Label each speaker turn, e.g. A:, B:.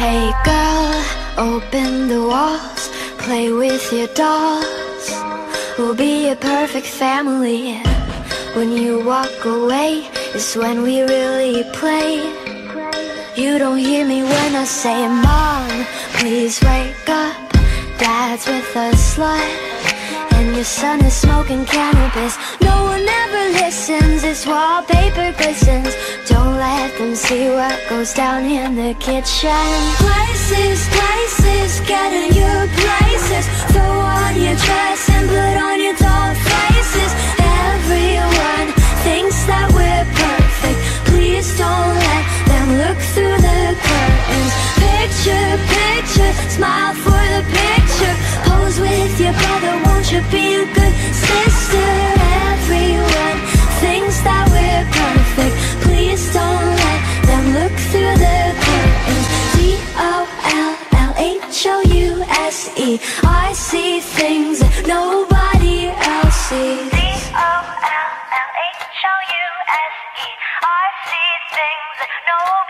A: Hey girl, open the walls, play with your dolls. We'll be a perfect family. When you walk away, it's when we really play. You don't hear me when I say, Mom, please wake up. Dad's with a slut, and your son is smoking cannabis. No one ever listens, this wallpaper them see what goes down in the kitchen. Places, places, get in your places. Throw on your dress and put on your doll faces. Everyone thinks that we're perfect. Please don't let them look through the curtains. Picture, picture, smile for the picture. Pose with your brother, won't you be a good sister? O U S E. I see things that nobody else sees.
B: D-O-L-L-H-O-U-S-E I see things that nobody